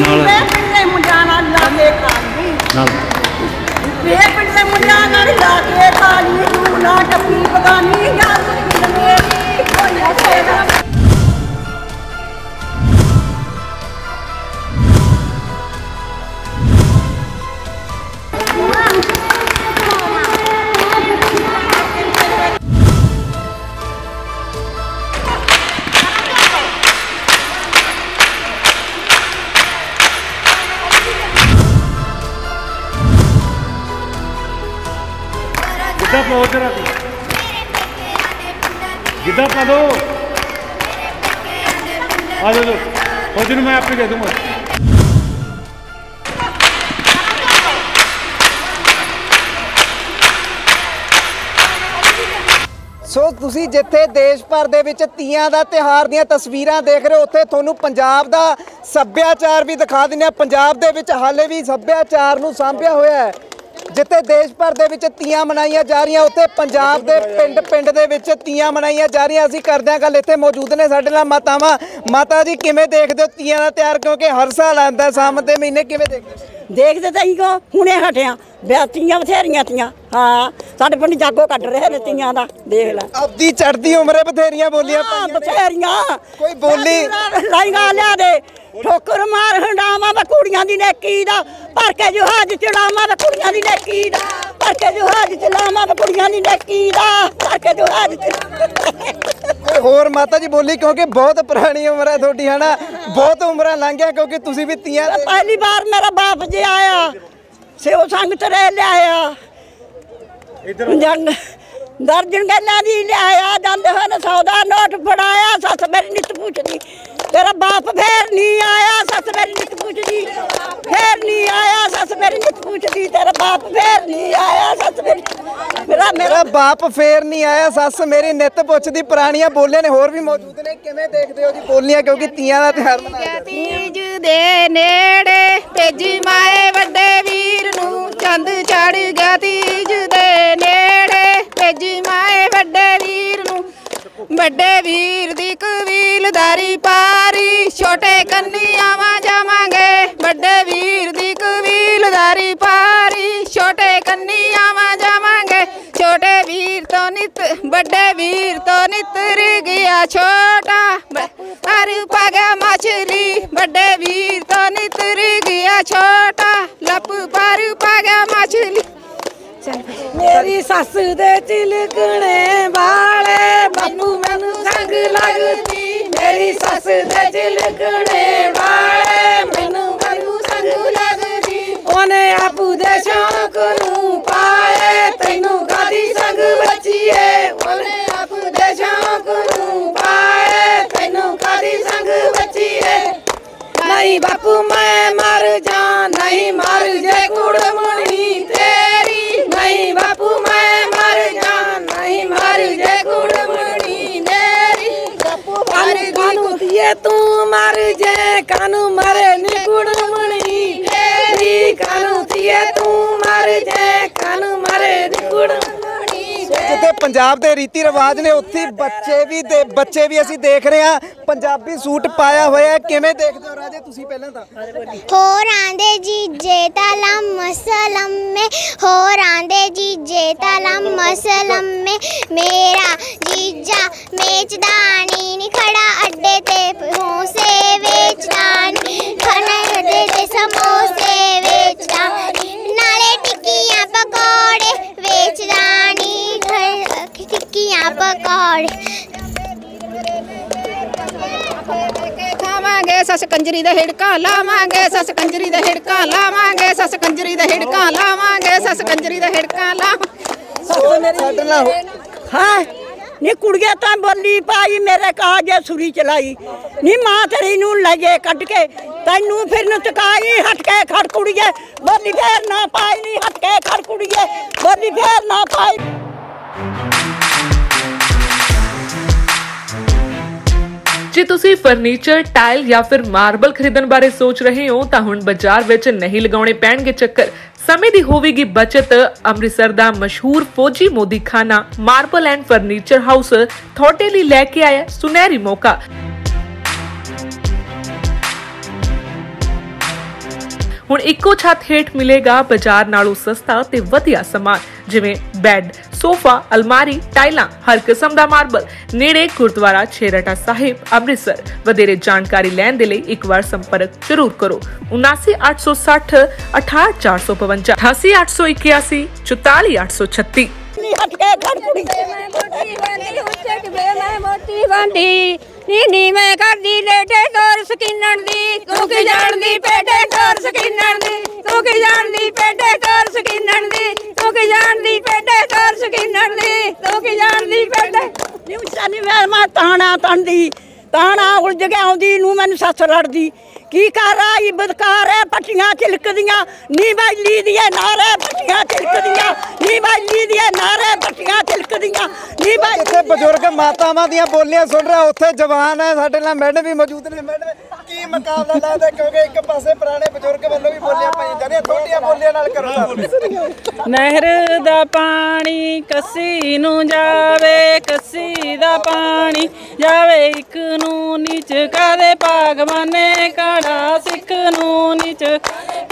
ਨਾਲ ਗਿੱਧਾ ਪਾਓ ਜਰਾ? ਗਿੱਧਾ ਪਾ ਦੋ? ਆ ਜਾਓ ਫੌਜੀ ਨੂੰ ਮੈਂ ਆਪੇ ਕਹਿ ਦੂੰਗਾ। ਸੋ ਤੁਸੀਂ ਜਿੱਥੇ ਦੇਸ਼ ਭਰ ਦੇ ਵਿੱਚ ਤੀਆਂ ਦਾ ਤਿਹਾਰ ਦੀਆਂ ਤਸਵੀਰਾਂ ਦੇਖ ਰਹੇ ਹੋ ਉੱਥੇ ਤੁਹਾਨੂੰ ਪੰਜਾਬ ਦਾ ਸੱਭਿਆਚਾਰ ਵੀ ਦਿਖਾ ਦਿੰਦੇ ਆ ਪੰਜਾਬ ਦੇ ਵਿੱਚ ਹਾਲੇ ਵੀ ਸੱਭਿਆਚਾਰ ਨੂੰ ਸਾਂਭਿਆ ਹੋਇਆ ਹੈ। ਜਿੱਥੇ ਦੇਸ਼ ਭਰ ਦੇ ਵਿੱਚ ਤੀਆਂ ਮਨਾਈਆਂ ਜਾ ਰਹੀਆਂ, ਉੱਥੇ ਪੰਜਾਬ ਦੇ ਪਿੰਡ ਪਿੰਡ ਦੇ ਵਿੱਚ ਤੀਆਂ ਮਨਾਈਆਂ ਜਾ ਰਹੀਆਂ। ਅਸੀਂ ਕਰਦੇ ਹਾਂ ਗੱਲ ਇੱਥੇ ਮੌਜੂਦ ਨੇ ਸਾਡੇ ਨਾਲ ਮਾਤਾਵਾਂ। ਮਾਤਾ ਜੀ, ਕਿਵੇਂ ਦੇਖਦੇ ਹੋ ਤੀਆਂ ਦਾ ਤਿਹਾਰ ਕਿਉਂਕਿ ਹਰ ਸਾਲ ਆਉਂਦਾ ਹੈ ਸਾਵਣ ਦੇ ਮਹੀਨੇ ਕਿਵੇਂ ਦੇਖਦੇ ਦੇਖਦੇ ਤਾਂ ਹੀ ਕੋ ਹੁਣੇ ਹਟਿਆ। ਬਿਆਤੀਆਂ ਬਥੇਰੀਆਂ ਤੀਆਂ। ਹਾਂ ਸਾਡੇ ਪਿੰਡ ਜਾਗੋ ਕੱਢ ਰਹੇ ਨੇ ਤੀਆਂ ਦਾ ਦੇਖ ਲੈ। ਆਪਦੀ ਚੜ੍ਹਦੀ ਉਮਰੇ ਬਥੇਰੀਆਂ ਬੋਲੀਆਂ ਹਾਂ, ਪਾਈਆਂ ਨੇ। ਬਥੇਰੀਆਂ। ਕੋਈ ਬੋਲੀ ਲਾਈਗਾ ਲਿਆ ਦੇ। ਠੋਕਰ ਮਾਰ ਹੰਡਾਵਾ ਵੇ ਕੁੜੀਆਂ ਦੀ ਨੇਕੀ ਦਾ। ਭਰ ਕੇ ਜਹਾਜ਼ ਚੜਾਵਾ ਵੇ ਕੁੜੀਆਂ ਦੀ ਨੇਕੀ ਦਾ। ਭਰ ਕੇ ਜਹਾਜ਼ ਚਲਾਵਾ ਵੇ ਕੁੜੀਆਂ ਦੀ ਨੇਕੀ ਦਾ। ਭਰ ਕੇ ਜਹਾਜ਼ ਚਲਾਵਾ ਕੋਈ ਹੋਰ ਮਾਤਾ ਜੀ ਬੋਲੀ ਕਿਉਂਕਿ ਬਹੁਤ ਪੁਰਾਣੀ ਉਮਰ ਹੈ ਤੁਹਾਡੀ ਹਨਾ? ਬਹੁਤ ਉਮਰਾਂ ਲੰਘੀਆਂ ਕਿਉਂਕਿ ਤੁਸੀਂ ਵੀ ਤੀਆਂ ਪਹਿਲੀ ਵਾਰ ਮੇਰਾ ਬਾਪ ਜੀ ਆਇਆ। ਸਿਓ ਸੰਗ ਤਰੇ ਲਿਆਇਆ। ਜੰਗ ਦਰਜਨ ਗੱਲਾਂ ਦੀ ਲਿਆਇਆ। ਜਾਂਦੇ ਹਨ ਸੌਦਾ ਨੋਟ ਫੜਾਇਆ। ਸੱਸ ਮੇਰੀ ਨਿੱਤ ਪੁੱਛਦੀ। ਤੇਰਾ ਬਾਪ ਫੇਰ ਨਹੀਂ ਆਇਆ ਸੱਸ ਮੇਰੀ ਨਿੱਤ ਪੁੱਛਦੀ। ਫੇਰ ਨਹੀਂ ਆਇਆ ਸੱਸ ਮੇਰੀ ਨਿੱਤ ਪੁੱਛਦੀ। ਤੇਰਾ ਬਾਪ ਫੇਰ ਨਹੀਂ ਆਇਆ ਸੱਸ ਮੇਰੀ ਮੇਰਾ ਮੇਰਾ ਬਾਪ ਫੇਰ ਨਹੀਂ ਆਇਆ ਸੱਸ ਮੇਰੀ ਨਿੱਤ ਪੁੱਛਦੀ। ਪੁਰਾਣੀਆਂ ਬੋਲੀਆਂ ਨੇ ਹੋਰ ਵੀ ਮੌਜੂਦ ਨੇ। ਕਿਵੇਂ ਦੇਖਦੇ ਹੋ ਜੀ ਬੋਲੀਆਂ? ਕਿਉਂਕਿ ਤੀਆਂ ਦਾ ਤਿਉਹਾਰ ਮਨਾਇਆ ਤੀਜ ਦੇ ਨੇੜੇ ਤੇਜੀ ਮਾਏ ਵੱਡੇ ਵੀਰ ਨੂੰ ਚੰਦ ਚੜ ਗਿਆ। ਤੀਜ ਦੇ ਨੇੜੇ ਤੇਜੀ ਮਾਏ ਵੱਡੇ ਵੀਰ ਵੱਡੇ ਵੀਰ ਦੀ ਕਬੀਲਦਾਰੀ ਪਾਰੀ, ਛੋਟੇ ਕੰਨੀਆਵਾਂ ਜਾਵਾਂਗੇ। ਵੱਡੇ ਵੀਰ ਦੀ ਕਬੀਲਦਾਰੀ ਪਾਰੀ, ਛੋਟੇ ਕੰਨੀਆਵਾਂ ਜਾਵਾਂਗੇ। ਛੋਟੇ ਵੀਰ ਤੋਂ ਨਿਤ, ਵੱਡੇ ਵੀਰ ਤੋਂ ਨਿਤਰ ਗਿਆ ਛੋਟਾ। ਬ- ਪਰ ਪਗਾ ਮਛਲੀ, ਵੱਡੇ ਵੀਰ ਤੋਂ ਨਿਤਰ ਗਿਆ ਛੋਟਾ। ਲੱਪ ਪਰ ਪਗਾ ਮਛਲੀ। ਮੇਰੀ ਸੱਸ ਦੇ ਚਿਲਕਣੇ ਵਾਲੇ ਮੇਰੀ ਸੱਸ ਵਾਲੇ ਮੈਨੂੰ ਮੈਨੂੰ ਸੰਗ ਲੱਗਦੀ ਉਹਨੇ ਆਪੂ ਦੇ ਸ਼ੌਕ ਨੂੰ ਪਾਏ, ਤੈਨੂੰ ਕਾਦੀ ਸੰਗ ਬਚੀਏ। ਉਹਨੇ ਆਪੂ ਦੇ ਸ਼ੌਕ ਨੂੰ ਪਾਏ, ਤੈਨੂੰ ਕਾਦੀ ਸੰਗ ਬਚੀਏ। ਨਹੀਂ ਬਾਪੂ, ਮੈਂ ਮਰ ਜਾ ਨਹੀਂ ਮਰ ਤੂੰ ਮਰ ਜੇ ਕਾਨੂੰ ਮਰੇ ਪੰਜਾਬ ਦੇ ਰੀਤੀ ਰਿਵਾਜ ਨੇ ਉੱਥੇ ਬੱਚੇ ਵੀ ਦੇ ਬੱਚੇ ਵੀ ਅਸੀਂ ਦੇਖ ਰਹੇ ਹਾਂ। ਪੰਜਾਬੀ ਸੂਟ ਪਾਇਆ ਹੋਇਆ ਕਿਵੇਂ ਦੇਖਦੇ ਹੋ ਰਾਜੇ ਤੁਸੀਂ ਪਹਿਲਾਂ ਤਾਂ? ਹੋਰ ਆਂਦੇ ਜੀਜੇ ਤਲਮ ਮਸਲਮ ਮੇ ਹੋਰ ਆਂਦੇ ਜੀਜੇ ਤਲਮ ਮਸਲਮ ਮੇ ਮੇਰਾ ਜੀਜਾ ਮੇਚਦਾਨੀ ਨੀ ਖੜਾ, ਅੱਡੇ ਤੇ ਸਮੋਸੇ ਵੇਚਦਾਨੀ ਖੜਾ ਅੱਡੇ ਤੇ ਸਮੋਸੇ ਵੇਚਦਾਨੀ ਸੱਸ ਕੰਜਰੀ ਦਾ ਹਿੜਕਾ ਲਾਵਾਂਗੇ ਸੱਸ ਕੰਜਰੀ ਦਾ ਹਿੜਕਾ ਲਾਵਾਂਗੇ ਸੱਸ ਕੰਜਰੀ ਦਾ ਹਿੜਕਾ ਲਾਵਾਂਗੇ ਸੱਸ ਕੰਜਰੀ ਦਾ ਹਿੜਕਾ ਲਾਵਾਂਗੇ ਹੋ- ਨੀ ਕੁੜੀਆਂ ਤਾਂ ਬੋਲੀ ਪਾਈ ਮੇਰੇ ਕਾਜੇ ਸੁਰੀ ਚਲਾਈ। ਨੀ ਮਾਂ ਤੇਰੀ ਨੂੰ ਲਗੇ ਕੱਢ ਕੇ ਤੈਨੂੰ ਫਿਰ ਨੂੰ ਚਕਾਈ ਹਟ ਕੇ ਖੜ ਕੁੜੀਏ। ਬੋਲੀ ਫੇਰ ਨਾ ਪਾਈ ਨੀ ਹਟ ਕੇ ਖੜ ਕੁੜੀਏ। ਬੋਲੀ ਫੇਰ ਨਾ ਪਾਈ। ਜੇ ਤੁਸੀਂ ਫਰਨੀਚਰ ਟਾਇਲ ਜਾਂ ਫਿਰ ਮਾਰਬਲ ਖਰੀਦਣ ਬਾਰੇ ਸੋਚ ਰਹੇ ਹੋ, ਤਾਂ ਹੁਣ ਬਾਜ਼ਾਰ ਵਿੱਚ ਨਹੀਂ ਲਗਾਉਣੇ ਪੈਣਗੇ ਚੱਕਰ। ਸਮੇਂ ਦੀ ਹੋਵੇਗੀ ਬਚਤ। ਅੰਮ੍ਰਿਤਸਰ ਦਾ ਮਸ਼ਹੂਰ ਫੌਜੀ ਮੋਦੀ ਖਾਨਾ ਮਾਰਬਲ ਐਂਡ ਫਰਨੀਚਰ ਹਾਊਸ ਤੁਹਾਡੇ ਲਈ ਲੈ ਕੇ ਆਇਆ ਸੁਨਹਿਰੀ ਮੌਕਾ। ਹੁਣ ਇੱਕੋ ਛੱਤ ਹੇਠ ਮਿਲੇਗਾ ਬਾਜ਼ਾਰ ਨਾਲੋਂ ਸਸਤਾ ਤੇ ਵਧੀਆ ਸਮਾਨ, ਜਿਵੇਂ ਬੈੱਡ ਸੋਫਾ ਅਲਮਾਰੀ ਟਾਈਲਾਂ ਹਰ ਕਿਸਮ ਦਾ ਮਾਰਬਲ ਨੇੜੇ ਗੁਰਦੁਆਰਾ ਛੇਰਟਾ ਸਾਹਿਬ ਅੰਮ੍ਰਿਤਸਰ। ਵਧੇਰੇ ਜਾਣਕਾਰੀ ਲੈਣ ਦੇ ਲਈ ਇੱਕ ਵਾਰ ਸੰਪਰਕ ਜ਼ਰੂਰ ਕਰੋ। 79860 68452 88881 44836 ਨੀ ਹਟ ਕੇ ਖੜ ਕੁੜੀ। ਮੈਂ ਮੋਟੀ ਬੰਦੀ ਉੱਚੇ ਟਵੇ ਮੈਂ ਮੋਟੀ ਬੰਦੀ ਨੀ ਨੀ ਕਰਦੀ ਲੇਟੇ ਟੋਰ ਸਕੀਨਣ ਦੀ। ਤੂੰ ਕੀ ਜਾਣਦੀ ਪੇਟੇ ਟੋਰ ਸਕੀਨਣ ਦੀ। ਤੂੰ ਕੀ ਜਾਣਦੀ ਪੇਟੇ ਟੋਰ ਸਕੀਨਣ ਦੀ। ਤੂੰ ਕੀ ਜਾਣਦੀ ਪੇਟੇ ਟੋਰ ਸਕੀਨਣ ਦੀ। ਤੂੰ ਕੀ ਜਾਣਦੀ ਪੇਟੇ। ਨੀ ਉੱਚਾ ਮੈਂ ਤਾਣਾ ਤੰਦੀ ਤਾਣਾ ਉਲਝ ਗਿਆ ਆਉਂਦੀ, ਨੂੰ ਮੈਨੂੰ ਸੱਸ ਲੜਦੀ। ਕੀ ਕਰ ਆਈ ਬਦਕਾਰ ਹੈ ਪੱਟੀਆਂ ਚਿਲਕਦੀਆਂ ਨੀ ਬੈਲੀ ਦੀਆਂ ਨਾਰੇ ਪੱਟੀਆਂ ਚਿਲਕਦੀਆਂ ਨੀ ਬੈਲੀ ਦੀਆਂ ਨਾਰੇ ਪੱਟੀਆਂ ਚਿਲਕਦੀਆਂ ਨੀ ਬੈਲੀ ਜਿੱਥੇ ਬਜ਼ੁਰਗ ਮਾਤਾਵਾਂ ਦੀਆਂ ਬੋਲੀਆਂ ਸੁਣ ਰਿਹਾ ਉੱਥੇ ਜਵਾਨ ਹੈ ਸਾਡੇ ਨਾਲ ਮੈਡਮ ਵੀ ਮੌਜੂਦ ਨੇ। ਮੈਡਮ ਕੀ ਮੁਕਾਬਲਾ ਲੱਗਦਾ ਕਿਉਂਕਿ ਇੱਕ ਪਾਸੇ ਪੁਰਾਣੇ ਬਜ਼ੁਰਗ ਵੱਲੋਂ ਵੀ ਥੋੜੀਆਂ ਬੋਲੀਆਂ ਨਾਲ ਕਰੋ ਨਹਿਰ ਦਾ ਪਾਣੀ ਕੱਸੀ ਨੂੰ ਜਾਵੇ, ਕੱਸੀ ਦਾ ਪਾਣੀ ਜਾਵੇ, ਇੱਕ ਨੂੰ ਨੀਚ ਕਾਦੇ ਭਾਗਵਾਨੇ, ਕਾੜਾ ਸਿੱਖ ਨੂੰ ਨੀਚ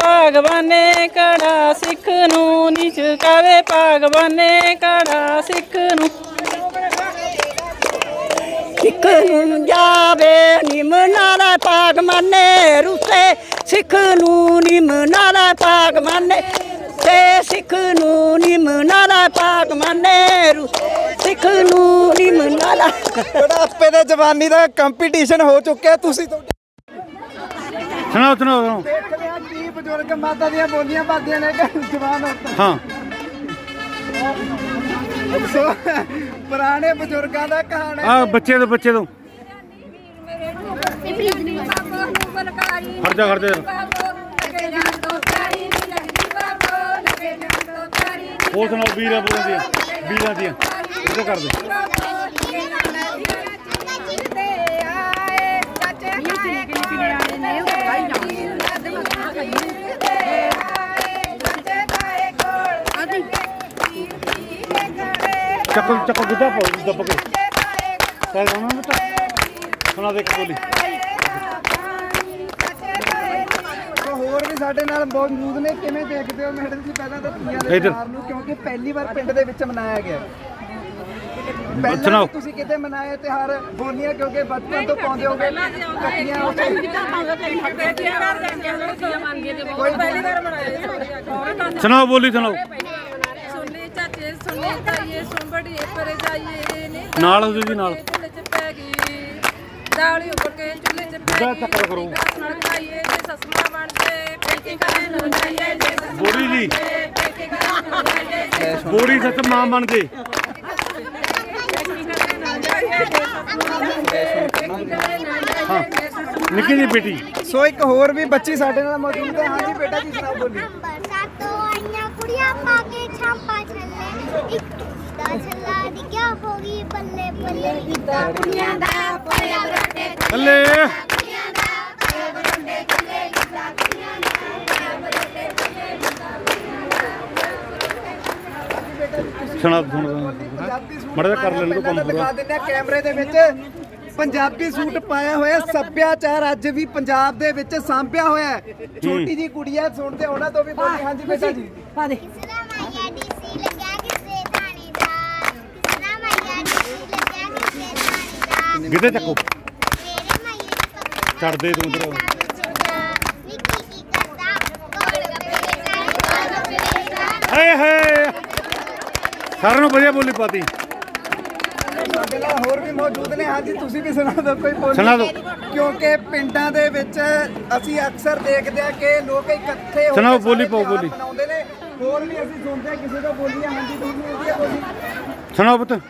ਭਾਗਵਾਨੇ, ਕਾੜਾ ਸਿੱਖ ਨੂੰ ਨੀਚ ਕਾਦੇ ਭਾਗਵਾਨੇ, ਕਾੜਾ ਸਿੱਖ ਨੂੰ। ਇੱਕ ਨੂੰ ਜਾਵੇ ਨਿਮ ਨਾਲਾ ਪਾਗ ਰੁਸੇ ਸਿੱਖ ਨੂੰ ਨਿਮ ਨਾਲਾ ਪਾਗ ਮੰਨੇ ਤੇ ਸਿੱਖ ਨੂੰ ਨਿਮ ਨਾਲਾ ਪਾਗ ਮੰਨੇ ਰੂ ਸਿੱਖ ਨੂੰ ਨਿਮ ਨਾਲਾ ਬੁਢਾਪੇ ਦੇ ਜਵਾਨੀ ਦਾ ਕੰਪੀਟੀਸ਼ਨ ਹੋ ਚੁੱਕਿਆ ਤੁਸੀਂ ਸੁਣਾਓ ਸੁਣਾਓ ਸੁਣਾਓ। ਦੇਖਦੇ ਆ ਕੀ ਬਜ਼ੁਰਗ ਮਾਤਾ ਦੀਆਂ ਬੋਲੀਆਂ ਪਾਦੀਆਂ ਨੇ ਕਿ ਜਵਾਨ ਔਰਤਾਂ। ਹਾਂ। ਸੋ ਪੁਰਾਣੇ ਬਜ਼ੁਰਗਾਂ ਦਾ ਕਹਾਣਾ ਆ ਬੱਚੇ ਤੋਂ ਬੱਚੇ ਤੋਂ ਖਰਚਾ ਖਰਚਾ। ਹੋਰ ਸੁਣਾਓ ਵੀਰਾਂ ਬੋਲਾਂ ਦੀਆਂ, ਵੀਰਾਂ ਦੀਆਂ। ਇਹ ਕਰ ਦੇ। ਚੱਕੋ ਚੱਕੋ, ਗੁੱਦਾ ਪਾਓ ਦੱਬ ਕੇ। ਕਹਿ ਰਹਾ ਮੈਂ ਤਾਂ। ਸੁਣਾ ਦੇ ਇੱਕ ਬੋਲੀ। ਹੋਰ ਵੀ ਸਾਡੇ ਨਾਲ ਮੌਜੂਦ ਨੇ। ਕਿਵੇਂ ਦੇਖਦੇ ਹੋ ਮੈਡਮ ਜੀ ਪਹਿਲਾਂ ਤਾਂ ਤੀਆਂ ਦੇ ਇੱਧਰ। ਤਿਉਹਾਰ ਨੂੰ? ਕਿਉਂਕਿ ਪਹਿਲੀ ਵਾਰ ਪਿੰਡ ਦੇ ਵਿੱਚ ਮਨਾਇਆ ਗਿਆ। ਪਹਿਲਾਂ ਸੁਣਾਓ। ਵੀ ਤੁਸੀਂ ਕਿਤੇ ਮਨਾਏ ਤਿਉਹਾਰ? ਬੋਲੀਆਂ ਕਿਉਂਕਿ ਬਚਪਨ ਤੋਂ ਪਾਉਂਦੇ ਹੋਗੇ। ਕੱਟੀਆਂ ਉੱਥੇ ਸੁਣਾਓ ਬੋਲੀ ਸੁਣਾਓ। ਸੁਣਨੇ ਚਾਚੇ ਸੁਣਨੇ ਤਾਈਏ ਸੁਣ ਬੜੀਏ ਪਰੇ ਜਾਈਏ ਨੇ। ਨਾਲ ਹੋ ਜੀ ਨਾਲ। ਦਾਲੀ ਉੱਪਰ ਕੇ ਚੁੱਲ੍ਹੇ 'ਚ ਪੈ ਗਈ ਚੱਕਰ ਕਰੋ। ਗਾਸ ਨਾਲ ਖਾਈਏ ਜੇ ਸਸਮਾ ਬਣਦੇ ਪੇਕੇ ਕਰੇ ਨਾ ਜਾਈਏ ਜੇ ਸਸਮਾ ਬੋੜੀ ਜੀ। ਪੇਕੇ ਕਰੇ ਬੋੜੀ ਸੱਚ ਮਾਂ ਬਣ ਹਾਂ ਨਿੱਕੀ ਜੀ ਬੇਟੀ। ਸੋ ਇੱਕ ਹੋਰ ਵੀ ਬੱਚੀ ਸਾਡੇ ਨਾਲ ਮੌਜੂਦ ਹੈ। ਹਾਂਜੀ ਬੇਟਾ ਜੀ ਸੁਣਾਓ ਬੋਲੀ ਤੋਂ ਆਈਆਂ ਕੁੜੀਆਂ ਪਾ ਕੇ ਛਾਪਾ ਛੱਲੇ। ਇੱਕ ਦਾ ਛੱਲਾ ਦੀ ਕਿਆ ਹੋ ਗਈ? ਬੱਲੇ ਬੱਲੇ ਕੁੜੀਆਂ ਦਾ ਪਰਿਆ ਬਰੋਟੇ ਥੱਲੇ। ਕੁੜੀਆਂ ਕੁੜੀਆਂ ਸੁਣਾ ਸੁਣਾ ਮਾੜਾ ਕਰ ਲੈਣ ਦਿਓ ਕੰਮ ਪੂਰਾ। ਦਿਖਾ ਦਿੰਦੇ ਆ ਕੈਮਰੇ ਦੇ ਵਿੱਚ ਪੰਜਾਬੀ ਸੂਟ ਪਾਇਆ ਹੋਇਆ ਸੱਭਿਆਚਾਰ ਅੱਜ ਵੀ ਪੰਜਾਬ ਦੇ ਵਿੱਚ ਸਾਂਭਿਆ ਹੋਇਆ ਹੈ। ਛੋਟੀ ਜੀ ਕੁੜੀ ਹੈ ਸੁਣਦੇ ਉਹਨਾਂ ਤੋਂ ਵੀ ਬੋਲੀ। ਹਾਂਜੀ ਬੇਟਾ ਜੀ। ਕਿਸਰਾ ਮਾਇਆ ਡੀਸੀ ਲੱਗਿਆ ਕਿਸੇ ਥਾਣੀ ਦਾ। ਕਿਸਰਾ ਮਾਇਆ ਡੀਸੀ ਲੱਗਿਆ ਕਿਸੇ ਥਾਣੀ ਦਾ ਗਿੱਧੇ ਚੱਕੋ? ਦੀ ਦੇ ਤੂੰ ਕਰਦਾ ਗੱਪੇ ਸਾਰੇ ਹਾਏ ਹਾਏ। ਸਾਰਿਆਂ ਨੂੰ ਵਧੀਆ ਬੋਲੀ ਪਾਤੀ। ਹੋਰ ਵੀ ਮੌਜੂਦ ਨੇ। ਹਾਂਜੀ ਤੁਸੀਂ ਵੀ ਸੁਣਾ ਦਿਓ ਕੋਈ ਬੋਲੀ। ਸੁਣਾ ਦਿਓ। ਕਿਉਂਕਿ ਪਿੰਡਾਂ ਦੇ ਵਿੱਚ ਅਸੀਂ ਅਕਸਰ ਦੇਖਦੇ ਆ ਕਿ ਲੋਕ ਇਕੱਠੇ ਹੋ ਕੇ ਸੁਣਾਓ, ਬੋਲੀ ਪਾਓ, ਬੋਲੀ। ਨੇ। ਹੋਰ ਵੀ ਅਸੀਂ ਸੁਣਦੇ ਆ ਕਿਸੇ ਤੋਂ ਬੋਲੀਆਂ। ਹਾਂਜੀ ਤੁਸੀਂ ਵਧੀਆ ਬੋਲੀ। ਸੁਣਾਓ ਪੁੱਤ। ਜੋਰੋ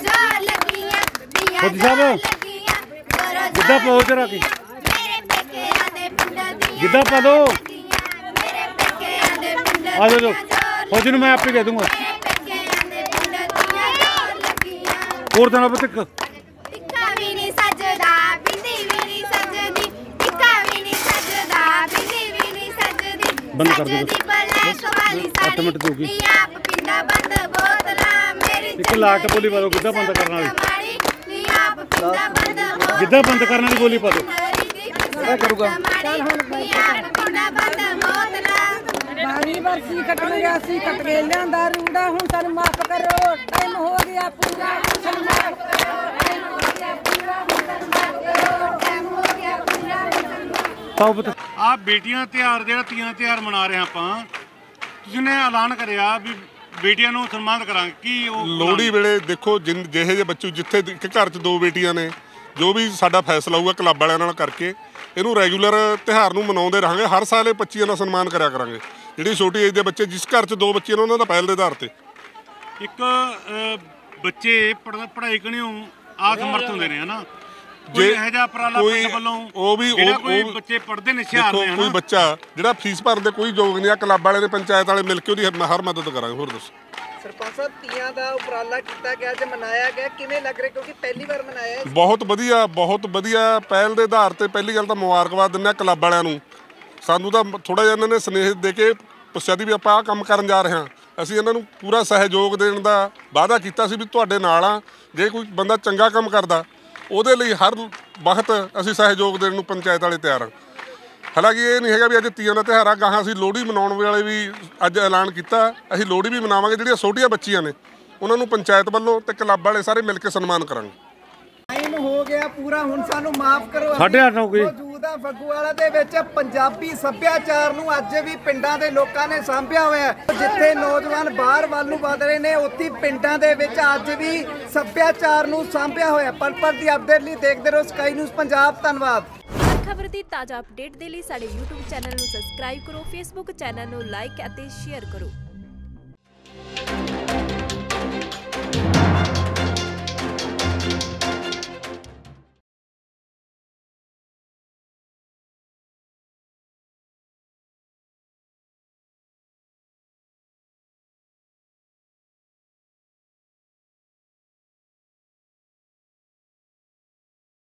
ਜੋਰ ਲੱਗੀਆਂ ਫੌਜੀ ਸਾਹਿਬ। ਲੱਗੀਆਂ। ਜੋਰੋ ਗਿੱਧਾ ਪਾਓ ਜਰਾ ਕੀ ਦੇ ਗਿੱਧਾ ਪਾ ਦੇ। ਪਿੰਡਾਂ ਆ ਜਾਓ ਫੌਜੀ ਨੂੰ ਮੈਂ ਆਪੇ ਕਹਿ ਦੂੰਗਾ। ਦੇ ਹੋਰ ਸੁਣਾ ਪੁੱਤ ਇੱਕ। ਟਿੱਕਾ ਵੀ ਨਹੀਂ ਸੱਜਦਾ ਬਿੰਦੀ ਵੀ ਨਹੀਂ ਸੱਜਦੀ। ਟਿੱਕਾ ਵੀ ਨਹੀਂ ਸੱਜਦਾ ਬਿੰਦੀ ਵੀ ਨਹੀਂ ਸੱਜਦੀ। ਬੰਦ ਕਰ ਬਸ। ਅੱਠ ਮਿੰਟ ਹੋ। ਨੀ ਆਪ ਪਿੰਡਾ ਬੰਦ ਬੋਤਲਾਂ ਮੇਰੀ ਇੱਕ ਲਾਟ ਬੋਲੀ ਦਿਓ, ਗਿੱਧਾ ਬੰਦ ਕਰਨ ਵਾਲੀ। ਪਿੰਡਾ ਬੰਦ ਬੋਤਲਾਂ ਗਿੱਧਾ ਬੰਦ ਕਰਨ ਵਾਲੀ ਬੋਲੀ ਪਾ ਦਿਓ। ਇਹ ਕਰੂਗਾ? ਬਾਰੀ ਵਰਸੀ ਕੱਟ ਗਿਆ ਸੀ ਕੱਟ ਕੇ ਲਿਆਂਦਾ ਰੂੜਾ। ਹੁਣ ਸਾਨੂੰ ਮਾਫ ਕਰੋ ਟਾਈਮ ਹੋ ਗਿਆ ਪੂਰਾ। ਸਾਨੂੰ ਮਾਫ ਆ ਬੇਟੀਆਂ ਤਿਉਹਾਰ ਜਿਹੜਾ ਤੀਆਂ ਤਿਉਹਾਰ ਮਨਾ ਰਹੇ ਹਾਂ ਆਪਾਂ ਤੁਸੀਂ ਨੇ ਐਲਾਨ ਕਰਿਆ ਵੀ ਬੇਟੀਆਂ ਨੂੰ ਸਨਮਾਨਿਤ ਕਰਾਂਗੇ। ਕੀ ਉਹ ਲੋਹੜੀ ਵੇਲੇ ਦੇਖੋ ਜਿਨ- ਜਿਹੇ ਜਿਹੇ ਬੱਚੇ ਜਿੱਥੇ ਇੱਕ ਘਰ 'ਚ ਦੋ ਬੇਟੀਆਂ ਨੇ ਜੋ ਵੀ ਸਾਡਾ ਫੈਸਲਾ ਹੋਊਗਾ ਕਲੱਬ ਵਾਲਿਆਂ ਨਾਲ ਕਰਕੇ ਇਹਨੂੰ ਰੈਗੂਲਰ ਤਿਉਹਾਰ ਨੂੰ ਮਨਾਉਂਦੇ ਰਹਾਂਗੇ। ਹਰ ਸਾਲ ਇਹ ਬੱਚੀਆਂ ਦਾ ਸਨਮਾਨ ਕਰਿਆ ਕਰਾਂਗੇ। ਜਿਹੜੀ ਛੋਟੀ ਏਜ ਦੇ ਬੱਚੇ ਜਿਸ ਘਰ 'ਚ ਦੋ ਬੱਚੀਆਂ ਨੇ ਉਹਨਾਂ ਦਾ ਪਹਿਲ ਦੇ ਆਧਾਰ ਤੇ। ਇੱਕ ਬੱਚੇ ਪੜ੍ਹਾਈ ਕਣੀਓ ਆਸਮਰਥ ਹੁੰਦੇ ਨੇ ਹਨਾ? ਜੇ ਜੇ ਇਹ ਜਿਹਾ ਉਪਰਾਲਾ ਕੋਈ- ਪਿੰਡ ਵੱਲੋਂ ਉਹ ਵੀ- ਕੋਈ ਬੱਚੇ ਪੜ੍ਹਦੇ ਨੇ ਦੇਖੋ ਨੇ ਕੋਈ ਬੱਚਾ ਜਿਹੜਾ ਫੀਸ ਭਰਨ ਦੇ ਕੋਈ ਯੋਗ ਨਹੀਂ ਆ ਕਲੱਬ ਵਾਲੇ ਨੇ ਪੰਚਾਇਤ ਵਾਲੇ ਮਿਲ ਕੇ ਉਹਦੀ ਹਰ ਮਦਦ ਕਰਾਂਗੇ ਹੋਰ ਦੱਸੋ। ਸਰਪੰਚ ਸਾਹਿਬ ਤੀਆਂ ਦਾ ਉਪਰਾਲਾ ਕੀਤਾ ਗਿਆ ਜੇ ਮਨਾਇਆ ਗਿਆ ਕਿਵੇਂ ਲੱਗ ਰਿਹਾ? ਕਿਉਂਕਿ ਪਹਿਲੀ ਵਾਰ ਮਨਾਇਆ ਹੈ। ਬਹੁਤ ਵਧੀਆ ਬਹੁਤ ਵਧੀਆ ਪਹਿਲ ਦੇ ਆਧਾਰ ਤੇ ਪਹਿਲੀ ਗੱਲ ਤਾਂ ਮੁਬਾਰਕਬਾਦ ਦਿੰਦੇ ਆ ਕਲੱਬ ਵਾਲਿਆਂ ਨੂੰ। ਸਾਨੂੰ ਤਾਂ ਥੋੜਾ ਜਿਹਾ ਇਹਨਾਂ ਨੇ ਸਨੇਹ ਦੇ ਕੇ ਪੁੱਛਿਆ ਦੀ ਵੀ ਆਪਾਂ ਆਹ ਕੰਮ ਕਰਨ ਜਾ ਰਹੇ ਹਾਂ। ਅਸੀਂ ਇਹਨਾਂ ਨੂੰ ਪੂਰਾ ਸਹਿਯੋਗ ਦੇਣ ਦਾ ਵਾਅਦਾ ਕੀਤਾ ਸੀ ਵੀ ਤੁਹਾਡੇ ਨਾਲ ਆ। ਜੇ ਕੋਈ ਬੰਦਾ ਚੰਗਾ ਕੰਮ ਕਰਦਾ ਉਹਦੇ ਲਈ ਹਰ ਵਕਤ ਅਸੀਂ ਸਹਿਯੋਗ ਦੇਣ ਨੂੰ ਪੰਚਾਇਤ ਵਾਲੇ ਤਿਆਰ ਹਾਂ। ਹਾਲਾਂਕਿ ਇਹ ਨਹੀਂ ਹੈਗਾ ਵੀ ਅੱਜ ਤੀਆਂ ਦਾ ਤਿਉਹਾਰ ਆ ਗਾਹਾਂ ਅਸੀਂ ਲੋਹੜੀ ਮਨਾਉਣ ਵੇਲੇ ਵੀ ਅੱਜ ਐਲਾਨ ਕੀਤਾ। ਅਸੀਂ ਲੋਹੜੀ ਵੀ ਮਨਾਵਾਂਗੇ ਜਿਹੜੀਆਂ ਛੋਟੀਆਂ ਬੱਚੀਆਂ ਨੇ ਉਹਨਾਂ ਨੂੰ ਪੰਚਾਇਤ ਵੱਲੋਂ ਤੇ ਕਲੱਬ ਵਾਲੇ ਸਾਰੇ ਮਿਲ ਕੇ ਸਨਮਾਨ ਕਰਾਂਗੇ। ਟਾਈਮ ਹੋ ਗਿਆ ਪੂਰਾ ਹੁਣ ਸਾਨੂੰ ਮਾਫ ਕਰੋ ਸਾਢੇ ਅੱਠ ਹੋ ਗਏ। ਮੌਜੂਦਾ ਫਗੂਵਾਲਾ ਦੇ ਵਿੱਚ ਪੰਜਾਬੀ ਸੱਭਿਆਚਾਰ ਨੂੰ ਅੱਜ ਵੀ ਪਿੰਡਾਂ ਦੇ ਲੋਕਾਂ ਨੇ ਸਾਂਭਿਆ ਹੋਇਆ ਜਿੱਥੇ ਨੌਜਵਾਨ ਬਾਹਰ ਵੱਲ ਨੂੰ ਵਧ ਰਹੇ ਨੇ, ਉੱਥੇ ਪਿੰਡਾਂ ਦੇ ਵਿੱਚ ਅੱਜ ਵੀ ਸੱਭਿਆਚਾਰ ਨੂੰ ਸਾਂਭਿਆ ਹੋਇਆ ਪਲ ਪਲ ਦੀ ਅਪਡੇਟ ਲਈ ਦੇਖਦੇ ਰਹੋ ਸਕਾਈ ਨਿਊਜ਼ ਪੰਜਾਬ ਧੰਨਵਾਦ। ਖਬਰ ਦੀ ਤਾਜ਼ਾ ਅਪਡੇਟ ਦੇ ਲਈ ਸਾਡੇ YouTube ਚੈਨਲ ਨੂੰ ਸਬਸਕ੍ਰਾਈਬ ਕਰੋ, Facebook ਚੈਨਲ ਨੂੰ ਲਾਈਕ ਅਤੇ ਸ਼ੇਅਰ ਕਰੋ।